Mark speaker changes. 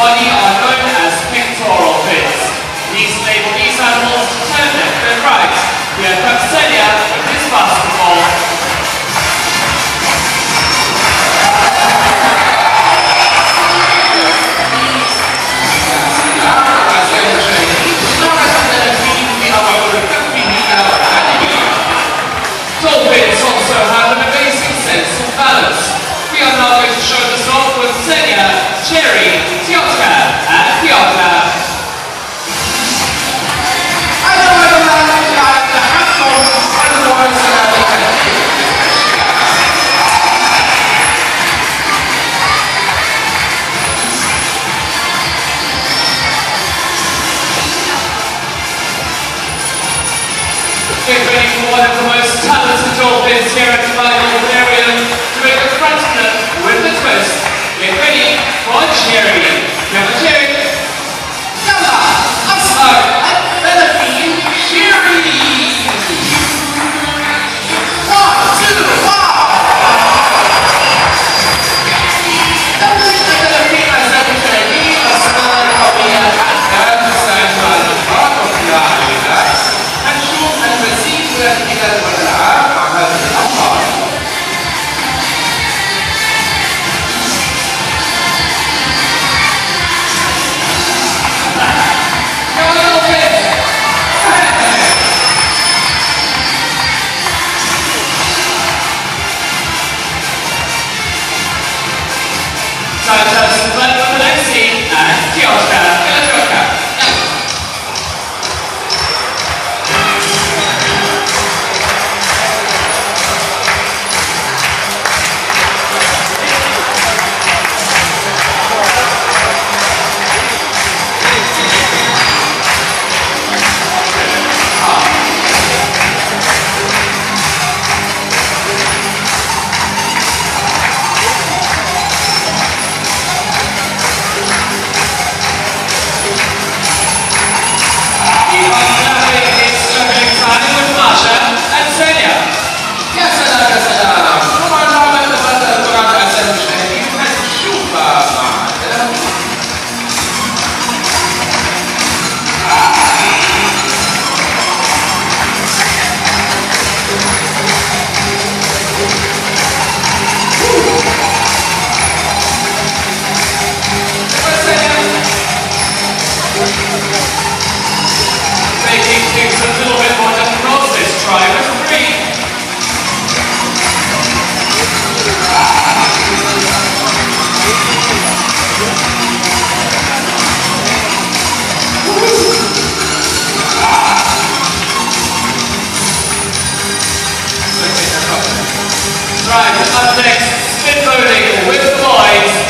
Speaker 1: body Right, up next, spin loading with the boys